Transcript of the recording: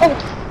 Oh,